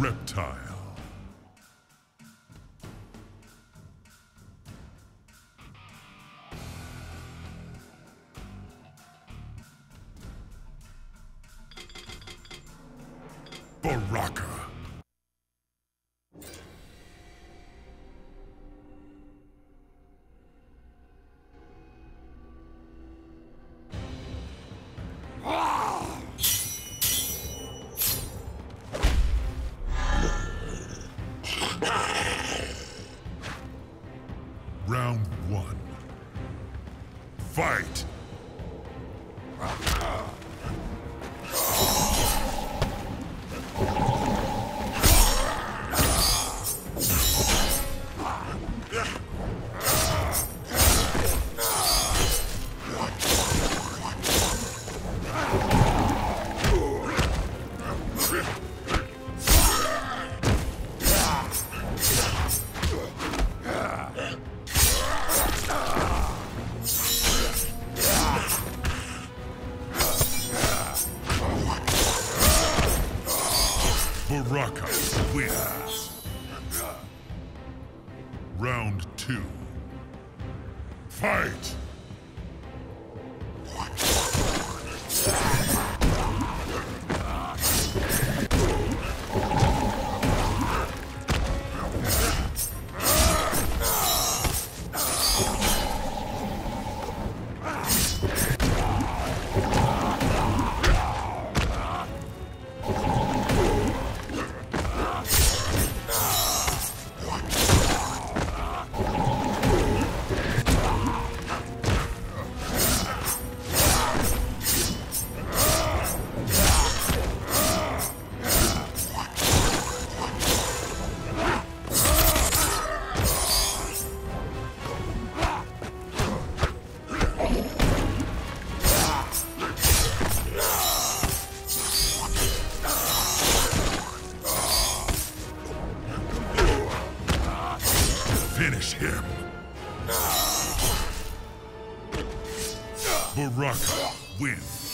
Reptile. Baraka. Round one. Fight! Baraka wins. Round two. Fight! Finish him. Baraka wins.